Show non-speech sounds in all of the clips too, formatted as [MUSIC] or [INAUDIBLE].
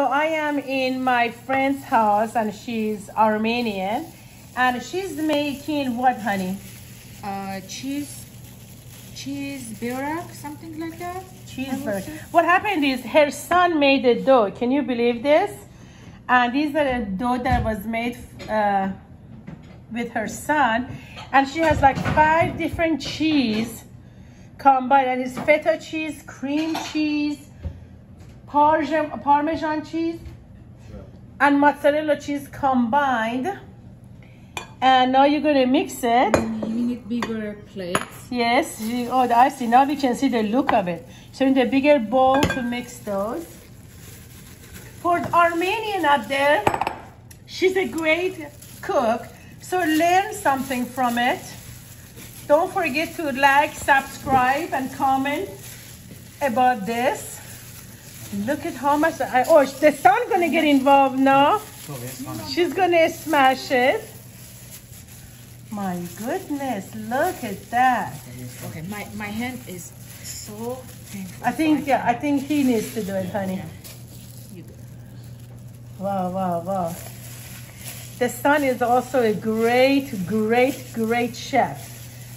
So I am in my friend's house and she's Armenian and she's making what honey? Uh, cheese, cheese birak, something like that. Cheeseburger. What happened is her son made a dough. Can you believe this? And these are a dough that was made uh, with her son. And she has like five different cheese combined. And it's feta cheese, cream cheese, Parmesan, Parmesan cheese, and mozzarella cheese combined. And now you're gonna mix it. You need bigger plates. Yes, oh, I see. Now we can see the look of it. So in the bigger bowl to mix those. For the Armenian up there, she's a great cook. So learn something from it. Don't forget to like, subscribe, and comment about this. Look at how much I, oh, the son gonna get involved now. She's gonna smash it. My goodness, look at that. Okay, my, my hand is so painful. I think yeah, I think he needs to do it, honey. You go. Wow, wow, wow. The son is also a great, great, great chef.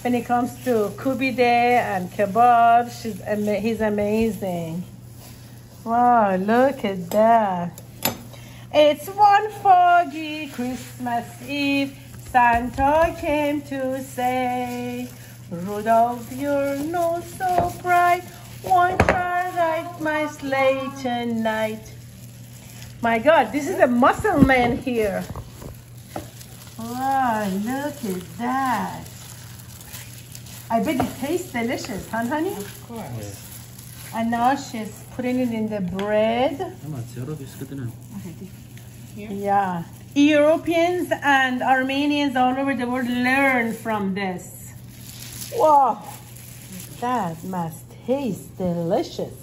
When it comes to kubide and kebab, she's he's amazing. Wow, look at that. It's one foggy Christmas Eve. Santa came to say, Rudolph, you're not so bright. Won't you ride my sleigh tonight? My God, this is a muscle man here. Wow, look at that. I bet it tastes delicious, huh, honey? Of course. And now she's putting it in the bread. Ama zrobisz gotowane. Okay, the- here. Yeah. Europeans and Armenians all over the world learn from this. Wow. That must taste delicious.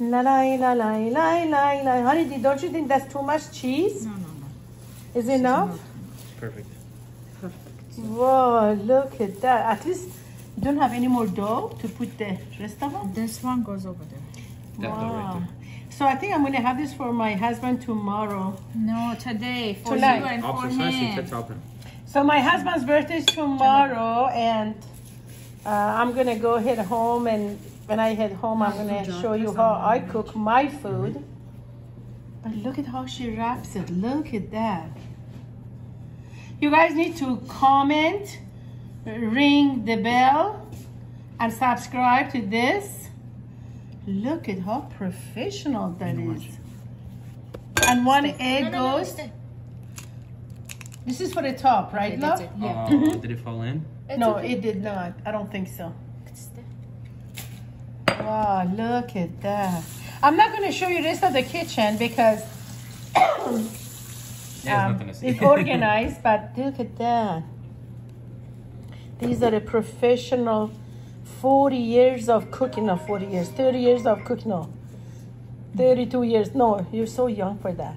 La la la la la la la. Honey, don't you think that's too much cheese? No, no, no. Is enough? Perfect. Perfect. Whoa, look at that. At least you don't have any more dough to put the rest of them? This one goes over there. That dough right Wow. So I think I'm gonna have this for my husband tomorrow. No, today for Tonight. you and for Absolut, him. So my husband's birthday is tomorrow, and uh, I'm gonna go head home. And when I head home, I'm gonna show you how I cook my food. But look at how she wraps it. Look at that. You guys need to comment, ring the bell, and subscribe to this. Look at how professional that You know is. And one egg No, no, no, goes. This is for the top, right, Okay, love? it. Yeah. Oh, did it fall in? It's no, okay. it did not. I don't think so. Wow, look at that. I'm not going to show you the rest of the kitchen because [COUGHS] um, there's nothing to see. it's [LAUGHS] organized, but look at that. These are the professional 40 years of cooking, no, 40 years, 30 years of cooking, no, 32 years. No, you're so young for that.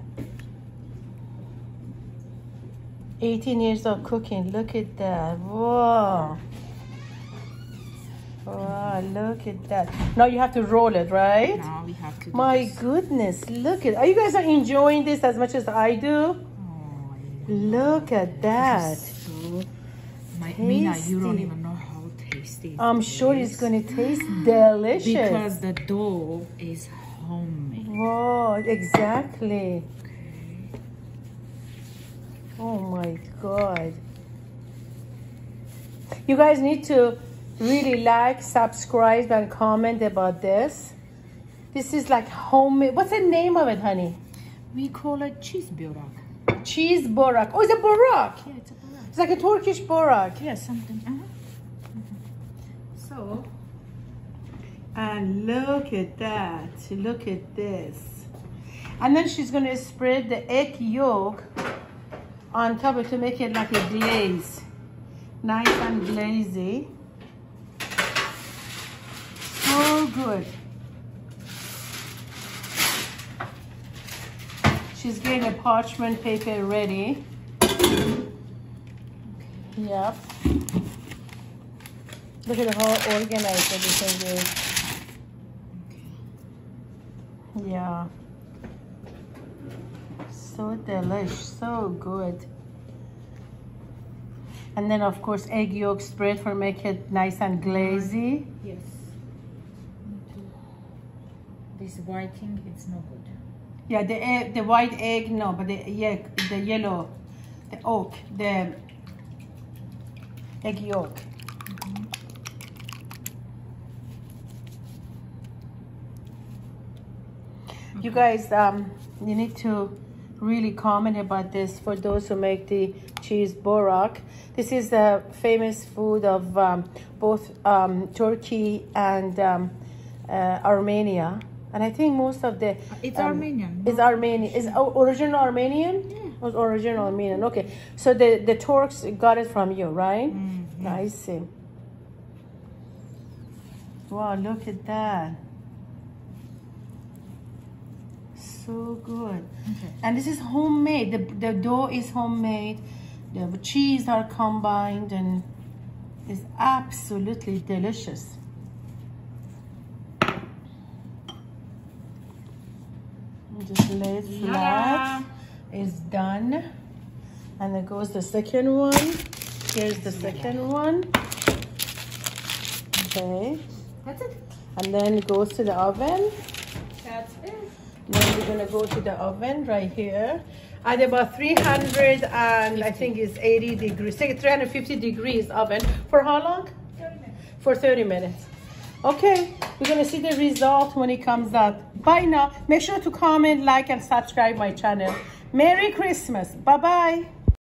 18 years of cooking. Look at that. Whoa. Wow, look at that. Now you have to roll it, right? Now we have to My this. goodness, look at Are you guys are enjoying this as much as I do? Oh, yeah. Look at that. My, Mina, you don't even know how tasty I'm sure is. it's going to taste delicious. Because the dough is homemade. Whoa, exactly. Oh my god. You guys need to really like, subscribe, and comment about this. This is like homemade. What's the name of it, honey? We call it cheese Cheese borak. Oh, it's a borak. Yeah, it's a birak. It's like a Turkish borak. Yeah, something. Uh-huh. So, and look at that. Look at this. And then she's going to spread the egg yolk on top of it to make it like a glaze. Nice and glazy. So good. She's getting a parchment paper ready. Yep. Look at how organized everything is. Yeah. So delish, so good. And then of course egg yolk spread for make it nice and glazy. Yes. This whiting, it's no good. Yeah, the egg, the white egg, no, but the yeah, the yellow, the oak, the egg yolk. You guys, um, you need to really comment about this for those who make the cheese borak. This is a famous food of um, both um, Turkey and um, uh, Armenia. And I think most of the... It's um, Armenian. Is Armenian. Is original Armenian? Yeah. Was original Armenian. Okay. So the, the Turks got it from you, right? I see. Wow, look at that. So good. Okay. And this is homemade. The, the dough is homemade. The cheese are combined and it's absolutely delicious. Just lay it flat. It's done. And then goes the second one. Here's the second one. Okay. That's it. And then it goes to the oven. That's it. Then we're gonna go to the oven right here at about 300 and I think it's 80 degrees, say 350 degrees oven. For how long? For 30 minutes. Okay, we're gonna see the result when it comes out. Bye now. Make sure to comment, like, and subscribe my channel. Merry Christmas. Bye-bye.